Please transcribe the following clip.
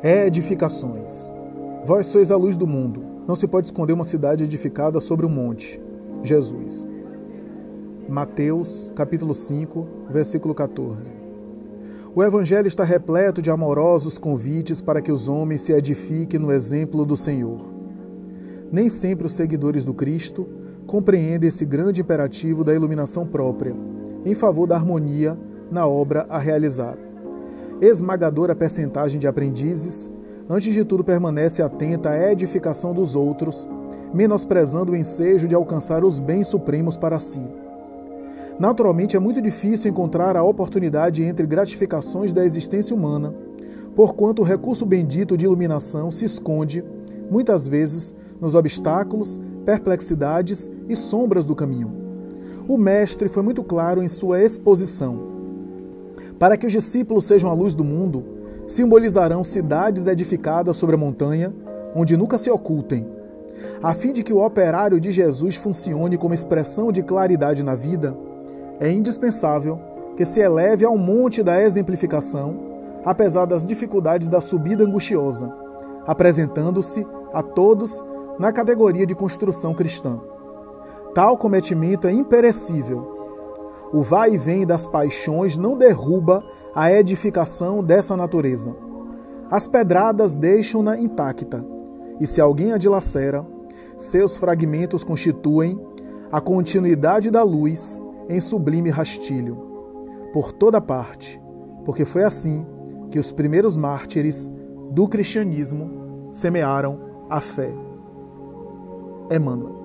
Edificações. Vós sois a luz do mundo. Não se pode esconder uma cidade edificada sobre um monte. Jesus. Mateus, capítulo 5, versículo 14. O evangelho está repleto de amorosos convites para que os homens se edifiquem no exemplo do Senhor. Nem sempre os seguidores do Cristo compreendem esse grande imperativo da iluminação própria, em favor da harmonia na obra a realizar esmagadora percentagem de aprendizes, antes de tudo permanece atenta à edificação dos outros, menosprezando o ensejo de alcançar os bens supremos para si. Naturalmente, é muito difícil encontrar a oportunidade entre gratificações da existência humana, porquanto o recurso bendito de iluminação se esconde, muitas vezes, nos obstáculos, perplexidades e sombras do caminho. O Mestre foi muito claro em sua exposição para que os discípulos sejam a luz do mundo, simbolizarão cidades edificadas sobre a montanha, onde nunca se ocultem. A fim de que o operário de Jesus funcione como expressão de claridade na vida, é indispensável que se eleve ao monte da exemplificação, apesar das dificuldades da subida angustiosa, apresentando-se a todos na categoria de construção cristã. Tal cometimento é imperecível o vai e vem das paixões não derruba a edificação dessa natureza. As pedradas deixam-na intacta, e se alguém a dilacera, seus fragmentos constituem a continuidade da luz em sublime rastilho, por toda parte, porque foi assim que os primeiros mártires do cristianismo semearam a fé. Emmanuel.